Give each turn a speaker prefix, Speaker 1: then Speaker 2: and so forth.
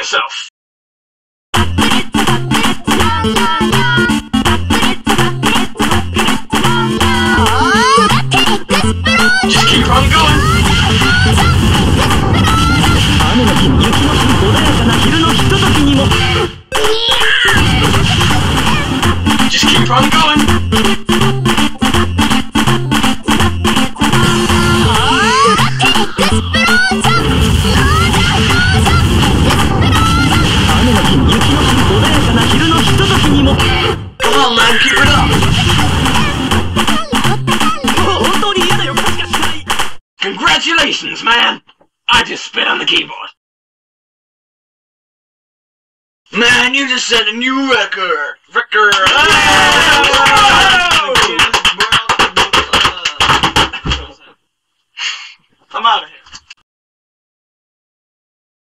Speaker 1: yourself. Just keep on going.
Speaker 2: 雨の日に雪の日穏やかな昼のひとときにも
Speaker 1: Just keep on going. on, man, keep it up! Congratulations, man! I just spit on the keyboard. Man, you just set a new record! Record! I'm out of here.